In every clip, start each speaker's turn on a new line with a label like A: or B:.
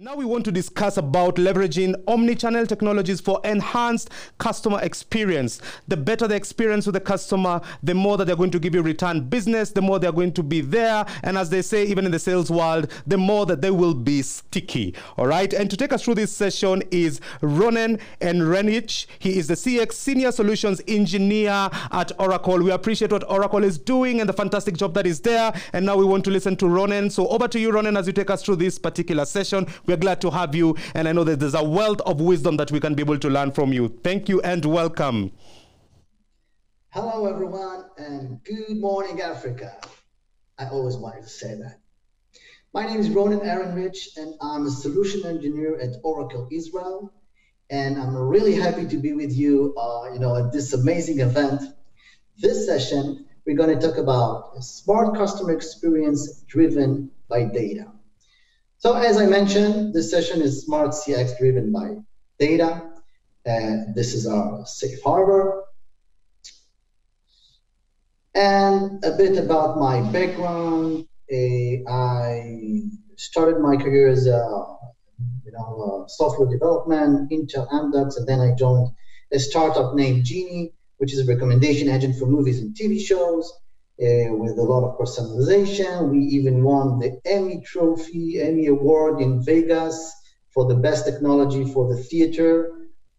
A: Now we want to discuss about leveraging omni-channel technologies for enhanced customer experience. The better the experience with the customer, the more that they're going to give you return business, the more they're going to be there. And as they say, even in the sales world, the more that they will be sticky. All right. And to take us through this session is Ronen Ehrenreich. He is the CX Senior Solutions Engineer at Oracle. We appreciate what Oracle is doing and the fantastic job that is there. And now we want to listen to Ronen. So over to you, Ronen, as you take us through this particular session. We're glad to have you, and I know that there's a wealth of wisdom that we can be able to learn from you. Thank you and welcome.
B: Hello, everyone, and good morning, Africa. I always wanted to say that. My name is Ronen Ehrenreich, and I'm a solution engineer at Oracle Israel. And I'm really happy to be with you, uh, you know, at this amazing event. This session, we're going to talk about smart customer experience driven by data. So as I mentioned, this session is Smart CX driven by data. And this is our safe harbor. And a bit about my background. Uh, I started my career as a you know, software development, Intel Amdocs, and then I joined a startup named Jinni, which is a recommendation engine for movies and TV shows uh, with a lot of personalization. We even won the Emmy Trophy, Emmy Award in Vegas for the best technology for the theater.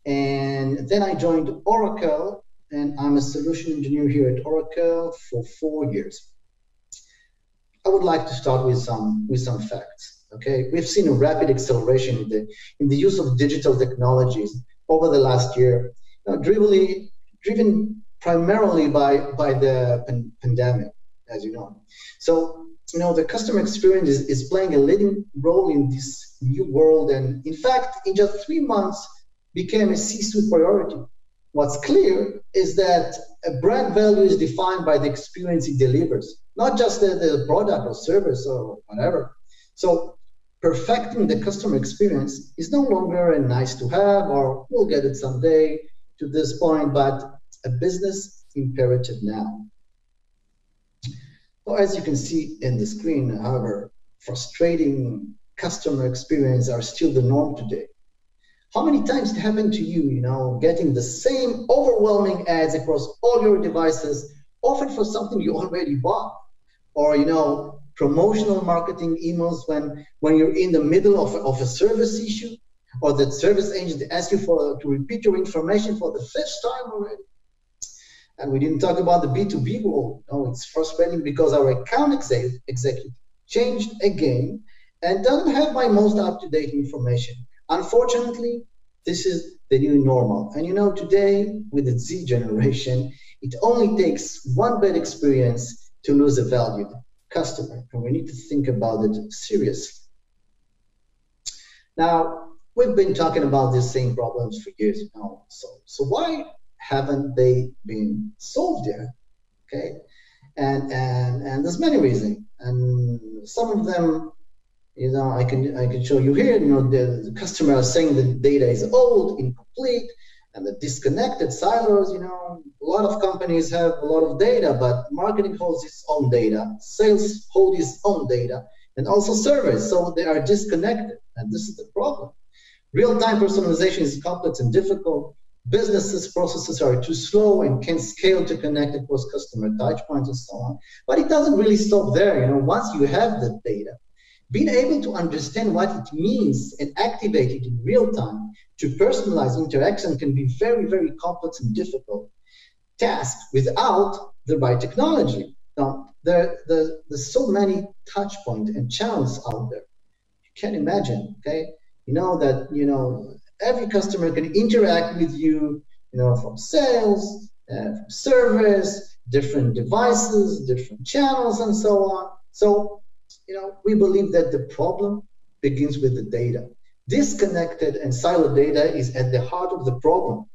B: And then I joined Oracle, and I'm a solution engineer here at Oracle for four years. I would like to start with some with some facts. Okay, we've seen a rapid acceleration in the in the use of digital technologies over the last year, know, driven driven primarily by by the pan- pandemic, as you know. So you know the customer experience is, is playing a leading role in this new world, and in fact, in just three months, became a C-suite priority. What's clear is that a brand value is defined by the experience it delivers, not just the, the product or service or whatever. So perfecting the customer experience is no longer a nice to have or we'll get it someday to this point, but a business imperative now. So as you can see in the screen, however, frustrating customer experience are still the norm today. How many times it happened to you, you know, getting the same overwhelming ads across all your devices, often for something you already bought? Or, you know, promotional marketing emails when, when you're in the middle of, of a service issue, or the service agent asks you for to repeat your information for the fifth time already. And we didn't talk about the B2B world. No, it's frustrating because our account executive changed again and doesn't have my most up-to-date information. Unfortunately, this is the new normal. And you know, today with the Z generation, it only takes one bad experience to lose a valued customer. And we need to think about it seriously. Now, we've been talking about these same problems for years now. So, so why haven't they been solved yet? Okay, and and and there's many reasons, and some of them, you know, I can I can show you here. You know, the, the customer is saying the data is old, incomplete, and the disconnected silos. You know, a lot of companies have a lot of data, but marketing holds its own data, sales hold its own data, and also service. So they are disconnected, and this is the problem. Real-time personalization is complex and difficult businesses processes are too slow and can scale to connect across customer touchpoints and so on. But it doesn't really stop there. You know, once you have the data, being able to understand what it means and activate it in real time to personalize interaction can be very, very complex and difficult task without the right technology. Now, there, there, there's so many touch points and channels out there. You can't imagine, okay? You know that, you know, every customer can interact with you, you know, from sales, uh, from service, different devices, different channels, and so on. So, you know, we believe that the problem begins with the data. Disconnected and siloed data is at the heart of the problem.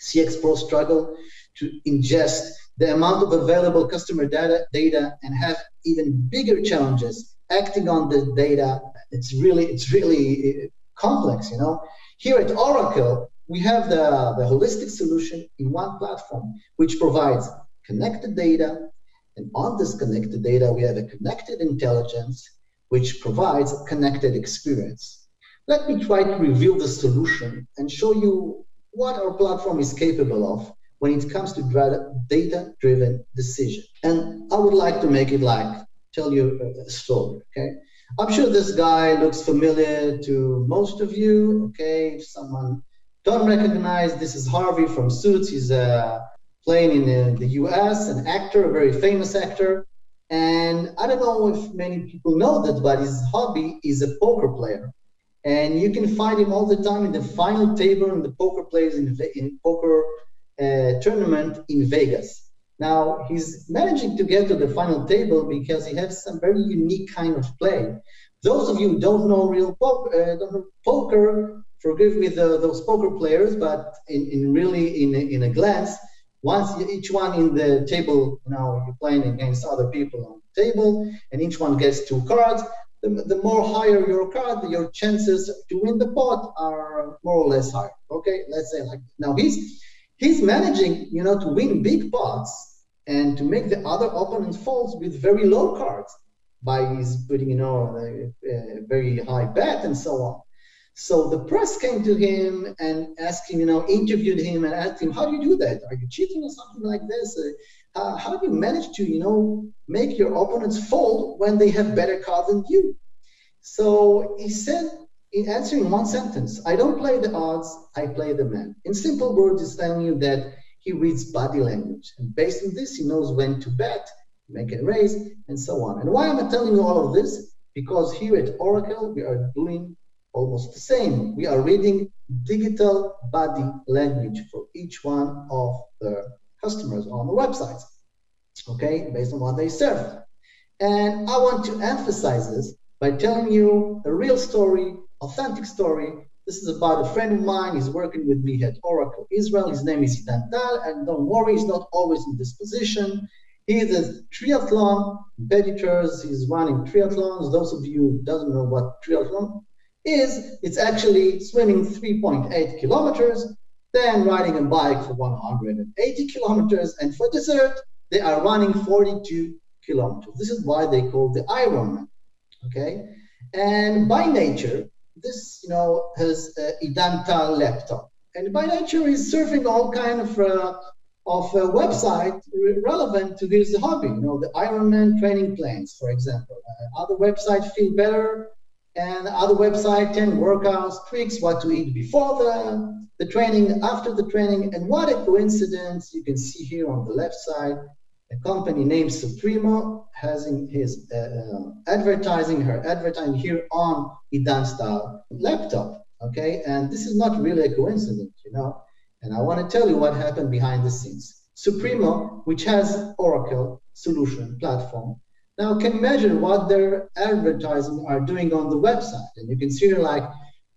B: CX Pro struggle to ingest the amount of available customer data, data and have even bigger challenges acting on the data. It's really, it's really uh, complex, you know. Here at Oracle, we have the, the holistic solution in one platform, which provides connected data. And on this connected data, we have a connected intelligence, which provides connected experience. let me try to reveal the solution and show you what our platform is capable of when it comes to data-driven decision. And I would like to make it like tell you a story. Okay, I'm sure this guy looks familiar to most of you. Okay, if someone don't recognize, this is Harvey from Suits. He's uh, playing in the, the U.S. an actor, a very famous actor. And I don't know if many people know that, but his hobby is a poker player and you can find him all the time in the final table in the poker players in, in poker uh, tournament in Vegas. Now he's managing to get to the final table because he has some very unique kind of play. Those of you who don't know real poker, uh, don't know poker, forgive me the, those poker players, but in, in really in a, in a glance, once you, each one in the table, you know, you're playing against other people on the table, and each one gets two cards the, the more higher your card, your chances to win the pot are more or less higher. Okay, let's say like now he's he's managing, you know, to win big pots and to make the other opponent falls with very low cards by his putting, you know, a, a very high bet and so on. So the press came to him and asked him, you know, interviewed him and asked him, how do you do that? Are you cheating or something like this? Uh, how do you manage to, you know, make your opponents fold when they have better cards than you? So he said, in answering one sentence, I don't play the odds, I play the man. In simple words, he's telling you that he reads body language. And based on this, he knows when to bet, make a raise, and so on. And why am I telling you all of this? Because here at Oracle, we are doing almost the same. We are reading digital body language for each one of the customers on the websites, okay, based on what they serve. And I want to emphasize this by telling you a real story, authentic story. This is about a friend of mine. He's working with me at Oracle Israel. His name is Idan Tal, and don't worry, he's not always in this position. He is a triathlon competitors. He's running triathlons. Those of you who doesn't know what triathlon is, it's actually swimming 3.8 kilometers, then riding a bike for 180 kilometers, and for dessert, they are running 42 kilometers. This is why they call the Ironman. Okay, and by nature, this you know has a Idan Tal laptop, and by nature he's surfing all kind of uh, of a website relevant to his hobby. You know, the Ironman training plans, for example. Uh, other websites feel better, and other website 10 workouts, tricks, what to eat before the, the training, after the training, and what a coincidence. You can see here on the left side, a company named Supremo has in his uh, uh, advertising her advertising here on Idan style laptop. Okay, and this is not really a coincidence, you know. And I want to tell you what happened behind the scenes. Supremo, which has Oracle solution platform, now can measure what their advertising are doing on the website. And you can see like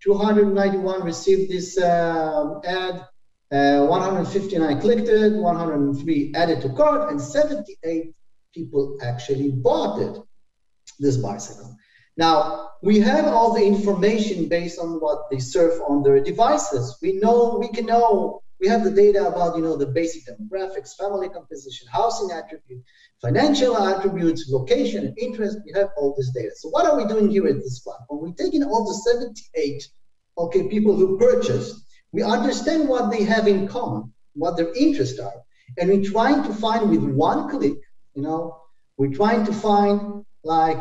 B: 291 received this uh, ad, uh, 159 clicked it, 103 added to cart, and 78 people actually bought it, this bicycle. Now, we have all the information based on what they surf on their devices. We know, we can know, we have the data about, you know, the basic demographics, family composition, housing attribute, financial attributes, location, interest. We have all this data. So what are we doing here at this platform? We're taking all the 78, okay, people who purchased we understand what they have in common, what their interests are, and we're trying to find with one click, you know, we're trying to find like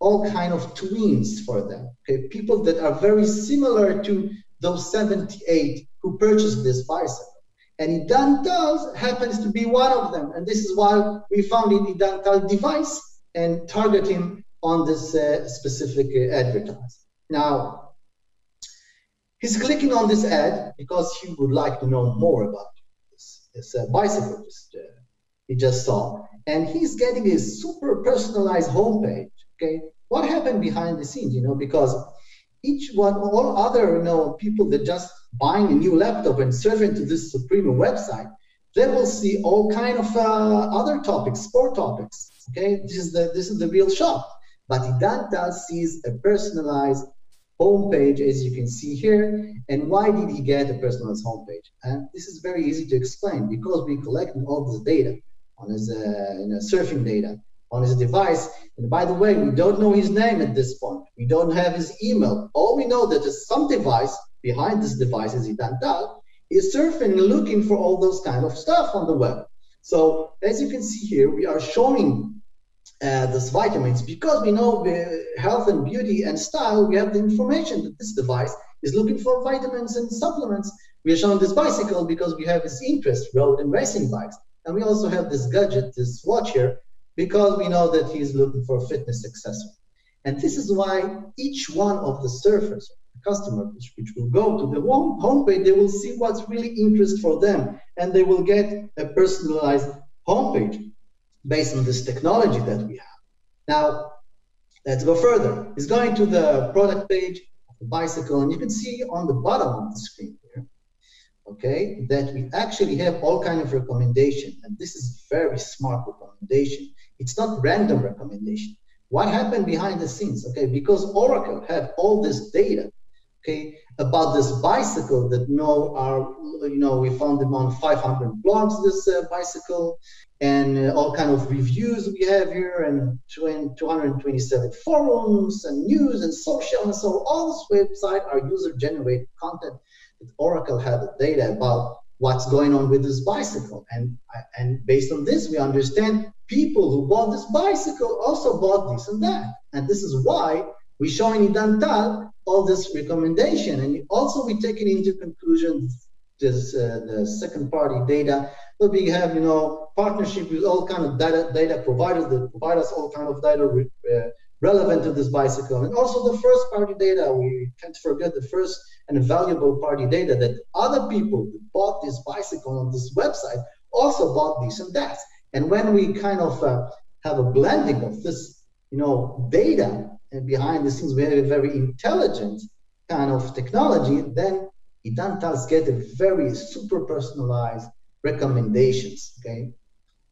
B: all kind of twins for them, okay, people that are very similar to those 78 who purchased this bicycle. And Idan happens to be one of them, and this is why we found Idan Tal device and targeting on this uh, specific uh. Now, He's clicking on this ad because he would like to know more about this, this uh, bicycle just, uh, he just saw. And he's getting a super personalized homepage. Okay, what happened behind the scenes? You know, because each one, all other you know people that just buying a new laptop and surfing to this Supremo website, they will see all kind of uh, other topics, sport topics. Okay, this is the this is the real shop. But Idan Tal sees a personalized homepage, as you can see here. And why did he get a personalized homepage? And this is very easy to explain because we collecting all this data on his uh, you know, surfing data on his device. And by the way, we don't know his name at this point. We don't have his email. All we know that there's some device behind this device is Idan Tal is surfing looking for all those kind of stuff on the web. So as you can see here, we are showing uh, these vitamins because we know health and beauty and style. We have the information that this device is looking for vitamins and supplements. We are showing this bicycle because we have this interest, road and racing bikes. And we also have this gadget, this watch here, because we know that he's looking for fitness accessory. And this is why each one of the surfers, the customer, which, which will go to the home homepage, they will see what's really interest for them, and they will get a personalized homepage based on this technology that we have. Now, let's go further. It's going to the product page of the bicycle, and you can see on the bottom of the screen here, okay, that we actually have all kind of recommendation, and this is very smart recommendation. It's not random recommendation. What happened behind the scenes? Okay, because Oracle have all this data, okay, about this bicycle that no are, you know, we found them on 500 blogs, this uh, bicycle, and uh, all kind of reviews we have here, and 227 forums and news and social, and so all this website are user-generated content that Oracle had the data about what's going on with this bicycle. And, and based on this, we understand people who bought this bicycle also bought this and that. And this is why we show in Idan Tal all this recommendation. And also we take it into conclusion this uh, the second party data that we have, you know, partnership with all kind of data, data providers that provide us all kind of data re, uh, relevant to this bicycle. And also the first party data, we can't forget the first and valuable party data that other people that bought this bicycle on this website also bought this and that. And when we kind of uh, have a blending of this, you know, data behind the scenes, we have a very intelligent kind of technology, then Idan Tals get a very super personalized recommendations, okay?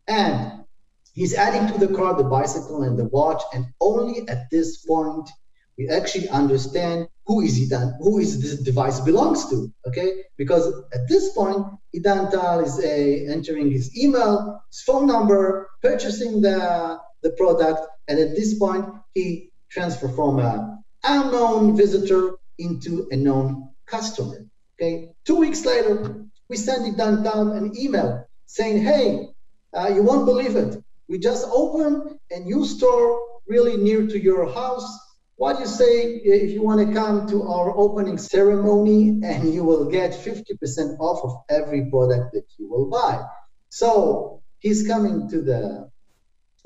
B: And he's adding to the car the bicycle and the watch, and only at this point we actually understand who is Idan, who is this device belongs to, okay? Because at this point, Idan Tal is uh, entering his email, his phone number, purchasing the, the product, and at this point, he transfer from an unknown visitor into a known customer, okay? Two weeks later, we send Idan Tal an email saying, hey, uh, you won't believe it. We just opened a new store really near to your house what do you say if you want to come to our opening ceremony and you will get 50% off of every product that you will buy? So he's coming to the,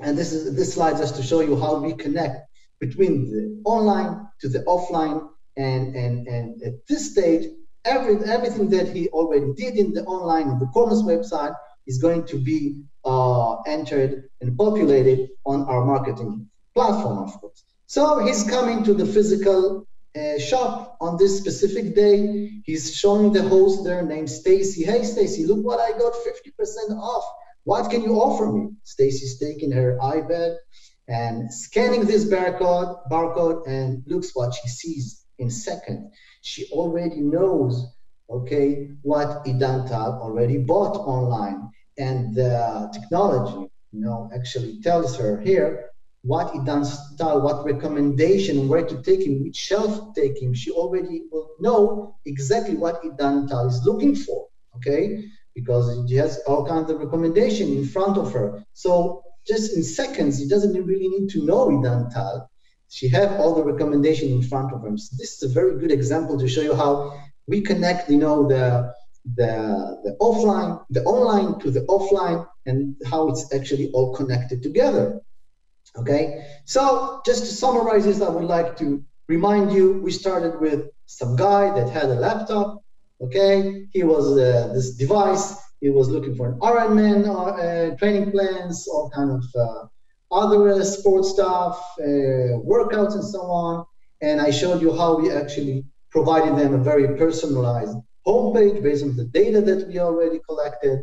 B: and this is this slide just to show you how we connect between the online to the offline. And, and, and at this stage, every, everything that he already did in the online, in the commerce website, is going to be uh, entered and populated on our marketing platform, of course. So he's coming to the physical uh, shop on this specific day. He's showing the host there named Stacy. Hey, Stacy, look what I got 50% off. What can you offer me? Stacy's taking her iPad and scanning this barcode, barcode and looks what she sees in second. She already knows, okay, what Idan Tal already bought online. And the technology, you know, actually tells her here what Idan Tal, what recommendation, where to take him, which shelf to take him. She already will know exactly what Idan Tal is looking for, okay? Because she has all kinds of recommendation in front of her. So just in seconds, he doesn't really need to know Idan Tal. She have all the recommendation in front of him. So this is a very good example to show you how we connect, you know, the the the offline, the online to the offline, and how it's actually all connected together. Okay, so just to summarize this, I would like to remind you, we started with some guy that had a laptop. Okay, he was uh, this device. He was looking for an Ironman uh, uh, training plans, all kind of uh, other uh, sports stuff, uh, workouts, and so on. And I showed you how we actually provided them a very personalized homepage based on the data that we already collected.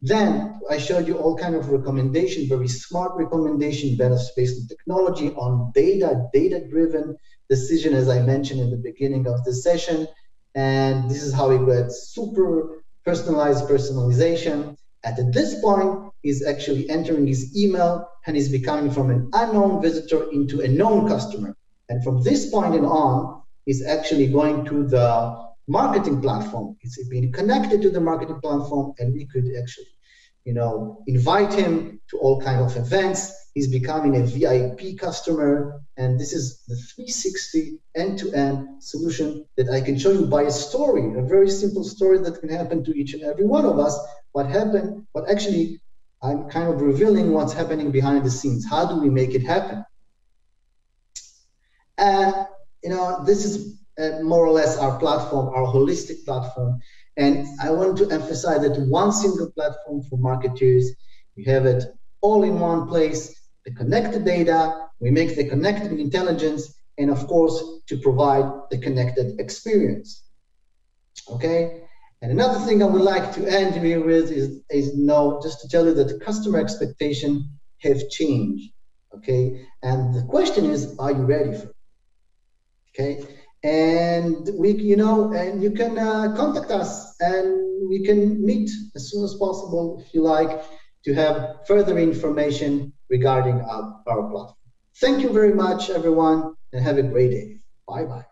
B: Then I showed you all kind of recommendation, very smart recommendation based on technology, on data, data-driven decision, as I mentioned in the beginning of the session. And this is how we got super personalized personalization. At this point, he's actually entering his email and he's becoming from an unknown visitor into a known customer. And from this and on, he's actually going to the marketing platform. It's being connected to the marketing platform, and we could actually, you know, invite him to all kind of events. He's becoming a VIP customer, and this is the 360 end-to-end solution that I can show you by a story, a very simple story that can happen to each and every one of us. What happened? But actually, I'm kind of revealing what's happening behind the scenes. How do we make it happen? And you know, this is uh, more or less our platform, our holistic platform. And I want to emphasize that one single platform for marketers, you have it all in one place, the connected data, we make the connected intelligence, and of course, to provide the connected experience. Okay? And another thing I would like to end here with is, is no, just to tell you that customer expectation have changed. Okay? And the question is, are you ready for it? Okay? And we you know and you can uh, contact us and we can meet as soon as possible if you like to have further information regarding our, our platform. Thank you very much everyone and have a great day. Bye bye